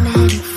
my